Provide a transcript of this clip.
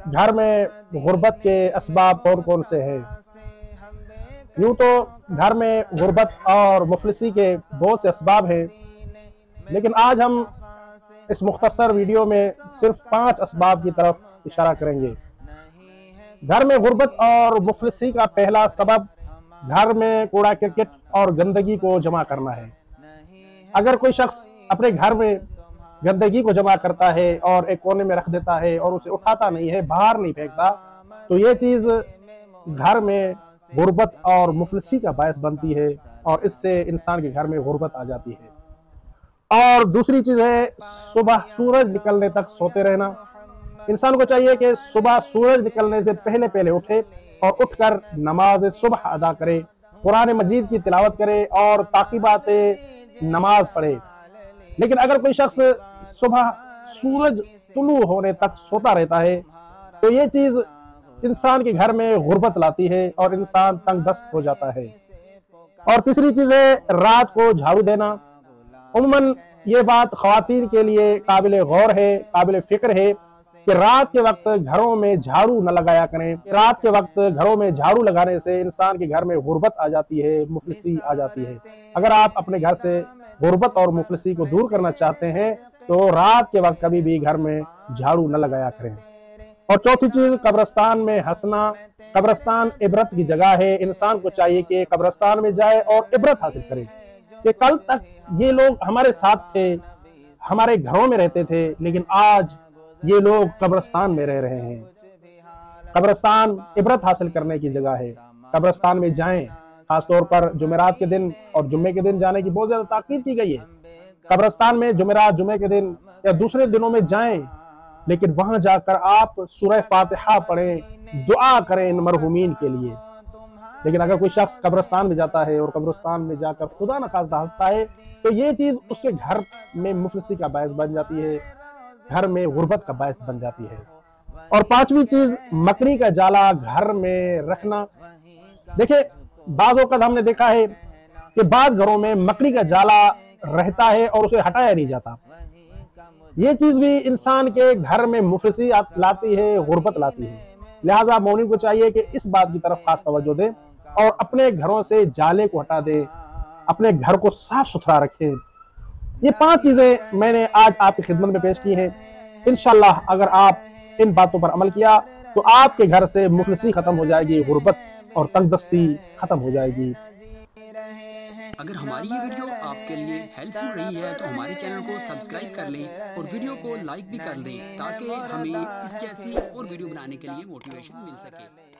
घर में गुर्बत के इसबाब कौन कौन से हैं? यूँ तो घर में गुर्बत और मुफलसी के बहुत से इसबाब हैं, लेकिन आज हम इस मुख्तसर वीडियो में सिर्फ़ पाँच इसबाब की तरफ़ इशारा करेंगे। घर में गुर्बत और मुफलसी का पहला सबब घर में कूड़ा क्रिकेट और गंदगी को जमा करना है। अगर कोई शख्स अपने घर में गंदगी को जमा करता है और एक कोने में रख देता है और उसे उठाता नहीं है, बाहर नहीं फेंकता। तो ये चीज़ घर में गुर्बत और मुफलसी का बायस बनती है और इससे इंसान के घर में गुर्बत आ जाती है। और दूसरी चीज़ है, सुबह सूरज निकलने तक सोते रहना। इंसान को चाहिए कि सुबह सूरज निकलने से पहले पहले उठे और उठकर नमाज़ सुबह अदा करे, कुरान मजीद की तिलावत करे और ताकीबात नमाज़ पढ़े। लेकिन अगर कोई शख्स सुबह सूरज तुलू होने तक सोता रहता है तो ये चीज़ इंसान के घर में गुर्बत लाती है और इंसान तंग दस्त हो जाता है। और तीसरी चीज़ है रात को झाड़ू देना। उमूमन ये बात खातन के लिए काबिल गौर है, काबिल फ़िक्र है। कि रात के वक्त घरों में झाड़ू न लगाया करें। रात के वक्त घरों में झाड़ू लगाने से इंसान के घर में गुर्बत आ जाती है, मुफलसी आ जाती है। अगर आप अपने घर से गुर्बत और मुफलसी को दूर करना चाहते हैं तो रात के वक्त कभी भी घर में झाड़ू न लगाया करें। और चौथी चीज़, कब्रस्तान में हंसना। कब्रस्तान इबरत की जगह है। इंसान को चाहिए कि कब्रस्तान में जाए और इबरत हासिल करे। कि कल तक ये लोग हमारे साथ थे, हमारे घरों में रहते थे, लेकिन आज ये लोग कब्रस्तान में रह रहे हैं। कब्रस्तान इबरत हासिल करने की जगह है। कब्रस्तान में जाएँ, खासतौर पर जुमेरात के दिन और जुम्मे के दिन जाने की बहुत ज़्यादा ताकीद की गई है। कब्रस्तान में जुमेरात जुमे के दिन या दूसरे दिनों में जाएँ, लेकिन वहाँ जाकर आप सुरह फातिहा पढ़ें, दुआ करें इन मरहुमीन के लिए। लेकिन अगर कोई शख्स कब्रस्तान में जाता है और कब्रस्तान में जाकर खुदा न खास्ता हंसता है तो ये चीज़ उसके घर में मुफलसी का बायस बन जाती है। घर में गुर्बत का बायस बन जाती है। और पांचवी चीज़, मकड़ी का जाला घर में रखना। देखिए, बाज हमने देखा है कि बाज घरों में मकड़ी का जाला रहता है और उसे हटाया नहीं जाता। ये चीज़ भी इंसान के घर में मुफसी लाती है, गुर्बत लाती है। लिहाजा मोनी को चाहिए कि इस बात की तरफ़ खास तवज्जो दे और अपने घरों से जाले को हटा दे, अपने घर को साफ़ सुथरा रखे। ये पाँच चीज़ें मैंने आज आपकी खिदमत में पेश की हैं। इनशाला अगर आप इन बातों पर अमल किया तो आपके घर से मुफलसी खत्म हो जाएगी, गुर्बत और तंगदस्ती खत्म हो जाएगी। अगर हमारी ये वीडियो आपके लिए हेल्पफुल रही है तो हमारे चैनल को सब्सक्राइब कर लें और वीडियो को लाइक भी कर लें, ताकि हमें इस जैसी और वीडियो बनाने के लिए मोटिवेशन मिल सके।